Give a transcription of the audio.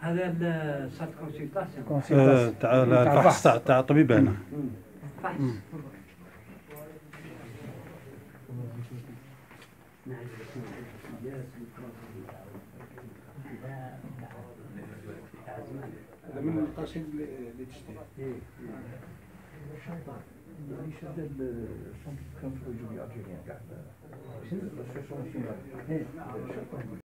هذا السات كونسلتاسيون آه، تاع الفحص تاع الطبيب هنا. فحص هذا من القصيد اللي تشتري يشدد السنتر كان في الجوبي كاع شنو